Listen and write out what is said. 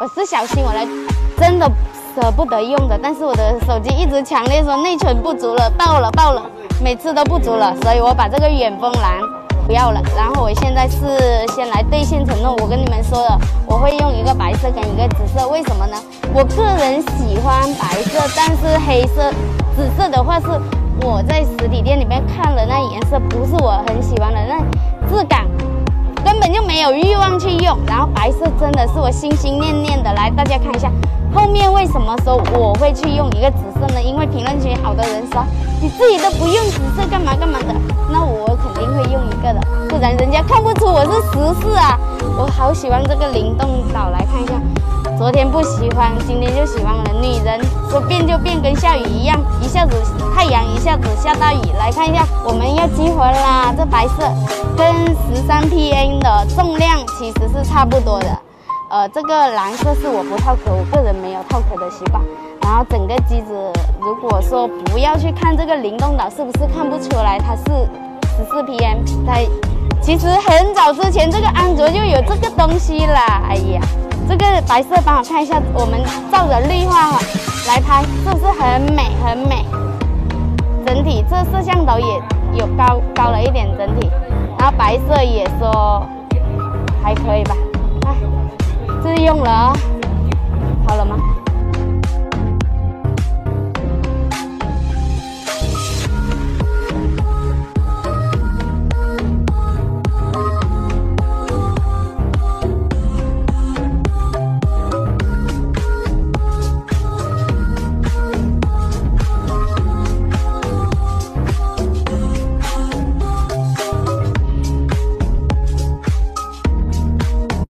我是小心我来，真的舍不得用的，但是我的手机一直强烈说内存不足了，爆了爆了，每次都不足了，所以我把这个远峰蓝不要了。然后我现在是先来兑现承诺，我跟你们说了，我会用一个白色跟一个紫色，为什么呢？我个人喜欢白色，但是黑色、紫色的话是我在实体店里面看了那颜色，不是我很喜欢的那质感。根本就没有欲望去用，然后白色真的心心念念的。来，大家看一下后面为什么说我会去用一个紫色呢？因为评论区好多人说你自己都不用紫色干嘛干嘛的，那我肯定会用一个的，不然人家看不出我是十四啊。我好喜欢这个灵动岛，来看一下。昨天不喜欢，今天就喜欢了。女人说变就变，跟下雨一样，一下子太阳，一下子下大雨。来看一下，我们要激活啦！这白色跟十三 PM 的重量其实是差不多的。呃，这个蓝色是我不套壳，我个人没有套壳的习惯。然后整个机子，如果说不要去看这个灵动岛，是不是看不出来它是十四 PM？它其实很早之前这个安卓就有这个东西啦。哎呀。这个白色，帮我看一下，我们照着绿化来拍，是不是很美很美？整体这摄像头也有高高了一点，整体，然后白色也说还可以吧。哎，这是用了。